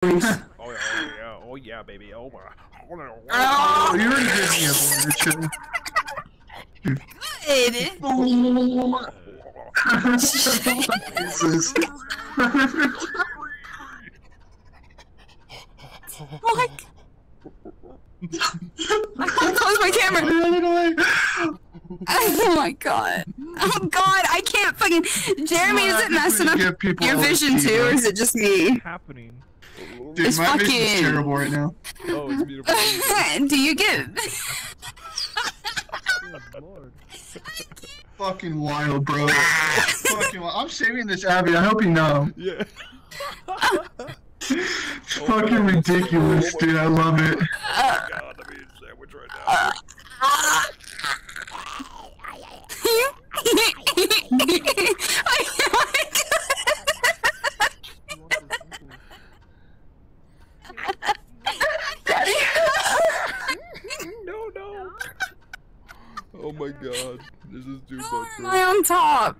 Oh yeah, oh yeah, oh yeah, baby. Oh my. Oh, no. Oh, you already gave me a boner chill. Jesus. What? I can't close my camera. Oh my god. Oh god, I can't fucking. Jeremy, is it messing up Give people your all vision the too, or is it just me? happening? Dude, It's my vision's fucking- terrible right now. Oh, it's beautiful. Do you get? Good lord. Fucking wild, bro. Fucking wild. I'm saving this, Abby. I hope you know. Yeah. It's fucking ridiculous, dude. I love it. Oh God, I'm eating a sandwich right now. Daddy. no, no. Oh my god, this is too Why much. am I on top?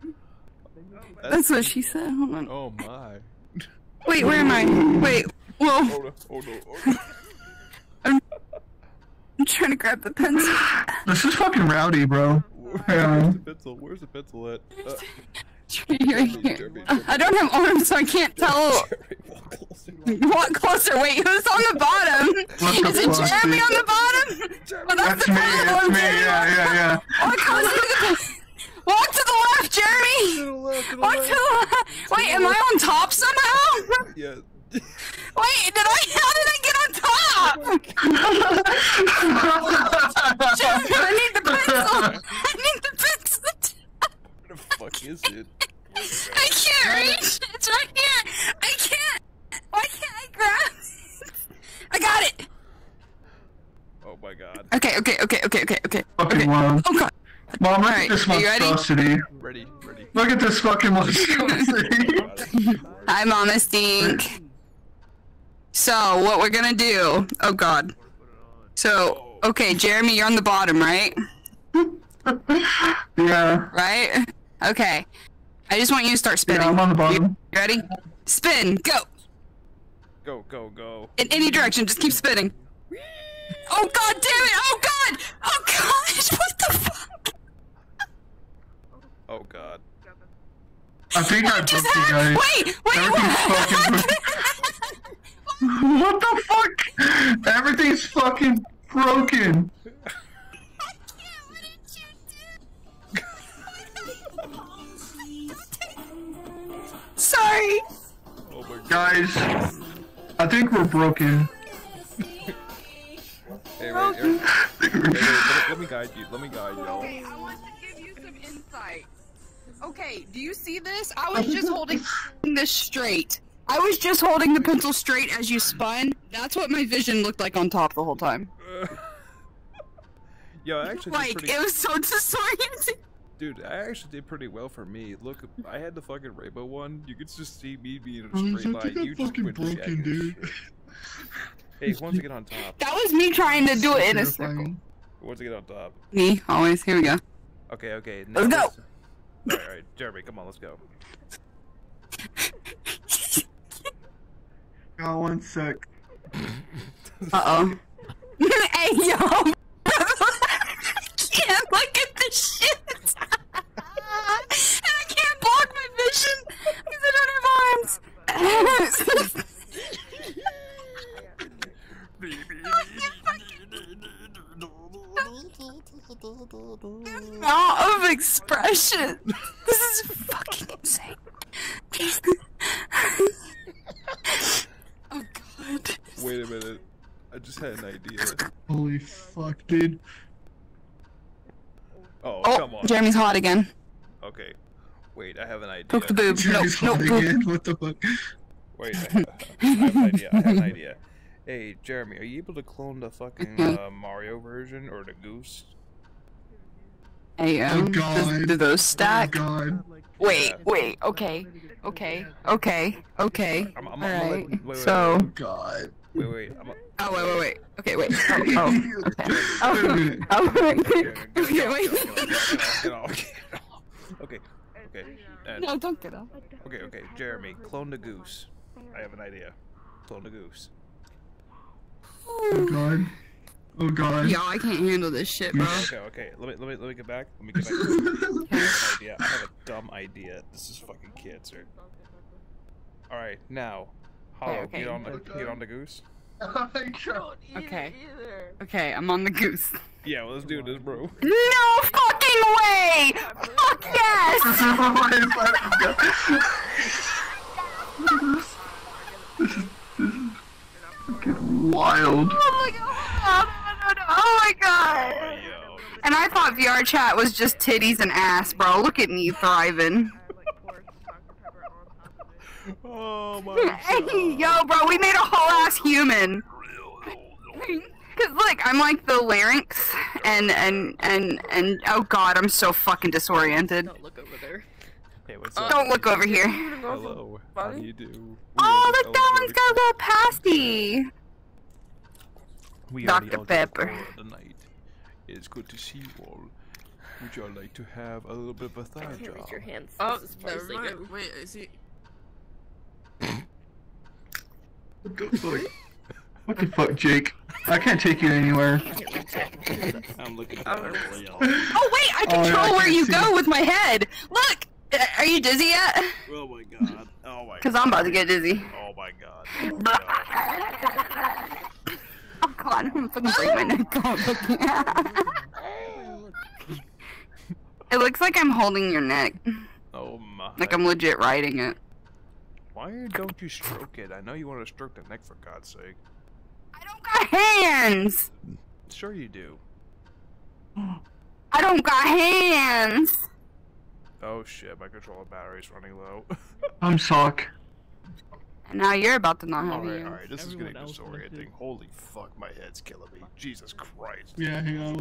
That's- That's what she said. Hold on. Oh my. Wait, where am I? Wait. Whoa. Oh no, oh no, oh no. I'm trying to grab the pencil. This is fucking rowdy, bro. Where's the pencil? Where's the pencil at? Uh, Right here. I don't have arms, so I can't tell. Jerry, walk closer. Walk closer. Wait, who's on the bottom? Is it Jeremy on the bottom? Well, That's that's, the me. problem. That's me. Jeremy. Yeah, yeah, yeah. Walk closer to the. Walk to the left, Jeremy. To the left, to the Walk to the left. Wait, am I on top somehow? Yeah. Wait, did I? How did I get on top? Jeremy, I need the pencil. I need the pencil. Where the fuck is it? I can't reach. It's right here. I can't. Why can't I grab it? I got it. Oh my god. Okay, okay, okay, okay, okay, okay. Fucking okay. wild. Oh god. Mom, look Alright, at this are ready? monstrosity. Ready, ready. Look at this fucking monstrosity. Hi, Mama Stink. So, what we're gonna do? Oh god. So, okay, Jeremy, you're on the bottom, right? yeah. Right? Okay. I just want you to start spinning. Yeah, I'm on the bottom. You ready? Spin. Go. Go, go, go. In any direction. Just keep spinning. Oh god damn it! Oh god! Oh god! What the fuck? Oh god. I think I What just broke you guys. Wait! Wait! Everything's What? fucking What the fuck? Everything's fucking broken. Sorry. Oh my god. Guys, I think we're broken. Hey, wait, here. Wait, wait, let, me- let me guide you. Let me guide you. Okay, I want to give you some insight. Okay, do you see this? I was just holding this straight. I was just holding the pencil straight as you spun. That's what my vision looked like on top the whole time. Yo, I actually did Like, pretty. it was so disorienting. Dude, I actually did pretty well for me. Look, I had the fucking rainbow one. You could just see me being a Um, straight I line. think You I'm just fucking went broken, dude. Shit. Hey, who wants to get on top? That was me trying to do it in a circle. Terrifying. Who wants to get on top? Me, always. Here we go. Okay, okay. Let's go. Alright, alright. Jeremy, come on, let's go. Oh, one sec. Uh oh. hey, yo! can't look at this shit! and I can't block my vision because I don't have arms! Amount of expression! This is fucking insane. oh god. Wait a minute. I just had an idea. Holy fuck, dude. Oh, Oh, come on. Jeremy's hot again. Okay. Wait, I have an idea. Poke the boob. Nope, Jerry's nope, hot nope. again. What the fuck? Wait, I have, I have an idea. I have an idea. Hey, Jeremy, are you able to clone the fucking uh, Mario version or the Goose? Hey, Oh, God. does, do those oh, stack? Oh god. Wait, wait, okay, okay, okay, okay. I'm, I'm, I'm Alright, gonna let, wait, wait, so- Oh god. wait, wait, wait. I'm, a- Oh, wait, wait, wait. Okay, wait. Oh, oh. okay. Oh, Wait a minute. oh, wait. Okay, wait. get off, get off, off, off. Okay, okay, and, No, don't get up. okay, okay. Jeremy, clone the Goose. I have an idea. clone a goose. Oh god. Oh god. Yo, I can't handle this shit, bro. Okay, okay. Let me let me let me get back. Let me get back. I have idea. I have a dumb idea. This is fucking cancer. All right, now, Hollow, okay. get on the get on the goose. My god. Okay. Okay, I'm on the goose. Yeah, well, let's do this, bro. No fucking way! Fuck yes! Why is This is this is fucking wild. Oh my god! Oh my god! And I thought VR chat was just titties and ass, bro. Look at me thriving. Oh my Hey, god. yo, bro, we made a whole ass human. Cause look, I'm like the larynx, and and and and oh god, I'm so fucking disoriented. Don't look over there. Hey, what's uh, up? Don't look over here. Hello. How do you do? Oh, look, that one's got a little pasty. We Dr. are the ultimate Pepper. core of the night. It's good to see you all. Would you all like to have a little bit of a thigh can't job? reach your hands. Oh, This is never placing it. Wait, is he? What the fuck? What the fuck, Jake? I can't take you anywhere. I can't reach it. I'm looking Oh, for it's- real. Oh wait, I Oh, yeah, control I where you see. go with my head. Look, are you dizzy yet? Oh my god. Oh my Cause I'm about to get dizzy. Oh my god. Oh my god. God, I'm fucking break my neck. it looks like I'm holding your neck. Oh my. Like I'm legit riding it. Why don't you stroke it? I know you want to stroke the neck for God's sake. I don't got hands. Sure you do. I don't got hands. Oh shit, my controller battery's running low. I'm sock. And now you're about to not have all right, All right, this is Everyone getting else wanted to. disorienting. Holy fuck, my head's killing me. Jesus Christ. Yeah, hang on.